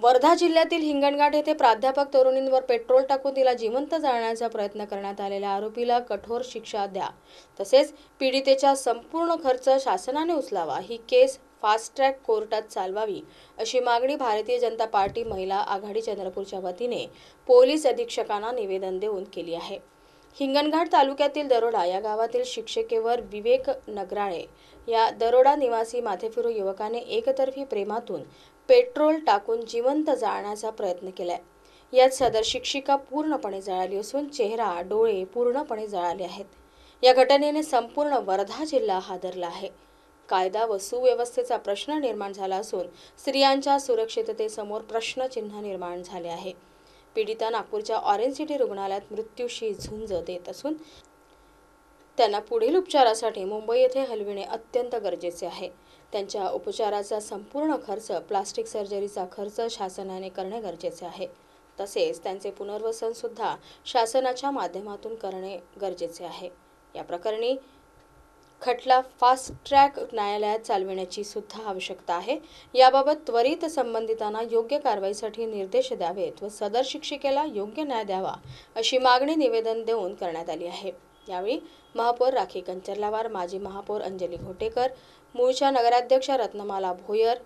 वर्धा जिल्ह्यातील हिंगणघाट येथे प्राध्यापक तरुणींवर पेट्रोल टाकून तिला जिवंत जाळण्याचा प्रयत्न करण्यात आलेल्या आरोपीला कठोर शिक्षा द्या. तसेच पीडितेचा संपूर्ण खर्च शासनाने उचलावा. ही केस फास्ट ट्रॅक कोर्टात चालवावी अशी मागणी भारतीय जनता पार्टी महिला आघाडी चंद्रपूरच्या वतीने पोलीस अधीक्षकांना निवेदन देऊन केली आहे. हिंगणघाट तालुक्यातील दरोडा या गावातील शिक्षिकेवर विवेक नगराळे या दरोडा निवासी माथेफिरू युवकाने एकतर्फी प्रेमातून पेट्रोल टाकून जिवंत जाळण्याचा प्रयत्न केलाय. यात सदर शिक्षिका पूर्णपणे जळाली असून चेहरा डोळे पूर्णपणे जळाले आहेत. या घटनेने संपूर्ण वर्धा जिल्हा हादरला आहे. कायदा व सुव्यवस्थेचा प्रश्न निर्माण झाला असून स्त्रियांच्या सुरक्षिततेसमोर प्रश्नचिन्ह निर्माण झाले आहे. पीडिता नागपूरच्या ऑरेंज सिटी रुग्णालयात मृत्यूशी झुंज देत असून त्यांना पुढील उपचारासाठी मुंबई येथे हलविणे अत्यंत गरजेचे आहे. त्यांच्या उपचाराचा संपूर्ण खर्च प्लास्टिक सर्जरीचा खर्च शासनाने करणे गरजेचे आहे. तसेच त्यांचे पुनर्वसनसुद्धा शासनाच्या माध्यमातून करणे गरजेचे आहे. या प्रकरणी खटला फास्ट ट्रॅक न्यायालयात चालविण्याची सुद्धा आवश्यकता आहे. याबाबत त्वरित संबंधितांना योग्य कारवाईसाठी निर्देश द्यावेत व सदर शिक्षिकेला योग्य न्याय द्यावा अशी मागणी निवेदन देऊन करण्यात आली आहे. यावेळी महापौर राखी कंचर्लावार माजी महापौर अंजली घोटेकर मूळच्या नगराध्यक्षा रत्नमाला भोयर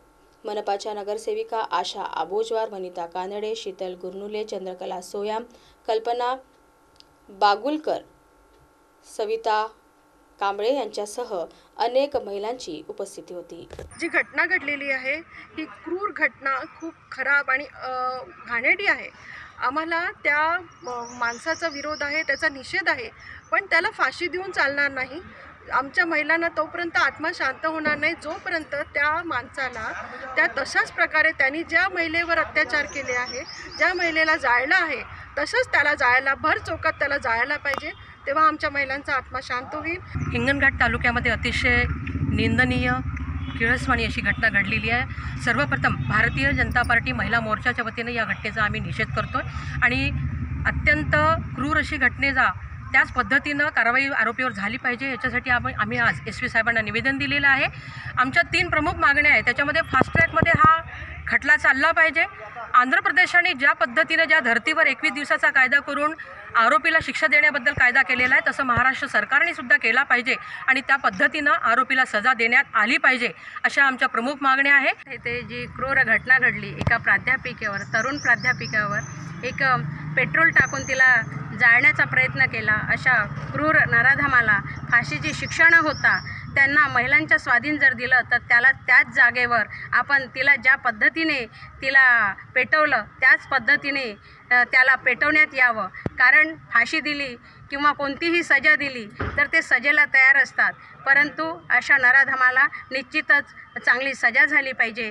मनपाच्या नगरसेविका आशा आबोजवार वनिता कानडे शीतल गुरनुले चंद्रकला सोयाम कल्पना बागुलकर सविता कांबळे यांच्यासह अनेक महिलांची उपस्थिती होती. जी घटना घडलेली आहे ही क्रूर घटना खूप खराब आणि घाणेडी घाणेरडी आहे. आम्हाला त्या माणसाचा विरोध आहे त्याचा निषेध आहे पण त्याला फाशी देऊन चालणार नाही. आमच्या महिलांना तोपर्यंत आत्मा शांत होणार नाही जोपर्यंत त्या माणसाला त्या तशाच प्रकारे त्यांनी ज्या महिलेवर अत्याचार केले आहे ज्या महिलेला जाळलं आहे तसंच त्याला जायला भर चौकात त्याला जायला पाहिजे. तेव्हा आमच्या महिलांचा आत्मा शांत होईल. हिंगणघाट तालुक्यामध्ये अतिशय निंदनीय किळसवाणी अशी घटना घडलेली आहे. सर्वप्रथम भारतीय जनता पार्टी महिला मोर्चाच्या वतीनं या घटनेचा आम्ही निषेध करतो आणि अत्यंत क्रूर अशी घटनेचा त्याच पद्धतीनं कारवाई आरोपीवर झाली पाहिजे याच्यासाठी आम्ही आम्ही आज एस पी साहेबांना निवेदन दिलेलं आहे. आमच्या तीन प्रमुख मागण्या आहेत. त्याच्यामध्ये फास्ट ट्रॅकमध्ये हा खटला चालला पाहिजे. आंध्र प्रदेशाने ज्या पद्धतीनं ज्या धर्तीवर एकवीस दिवसाचा कायदा करून आरोपीला शिक्षा देण्याबद्दल कायदा केलेला आहे तसं महाराष्ट्र सरकारने सुद्धा केला पाहिजे आणि त्या पद्धतीनं आरोपीला सजा देण्यात आली पाहिजे अशा आमच्या प्रमुख मागण्या आहेत. ते जी क्रूर घटना घडली एका प्राध्यापिकेवर तरुण प्राध्यापिकेवर एक पेट्रोल टाकून तिला जाळण्याचा प्रयत्न केला. अशा क्रूर नराधमाला फाशीची शिक्षा न होता त्यांना महिलांच्या स्वाधीन जर दिलं तर त्याला त्याच जागेवर आपण तिला ज्या पद्धतीने तिला पेटवलं त्याच पद्धतीने त्याला पेटवण्यात यावं. कारण फाशी दिली किंवा कोणतीही सजा दिली तर ते सजेला तयार असतात. परंतु अशा नराधमाला निश्चितच चांगली सजा झाली पाहिजे.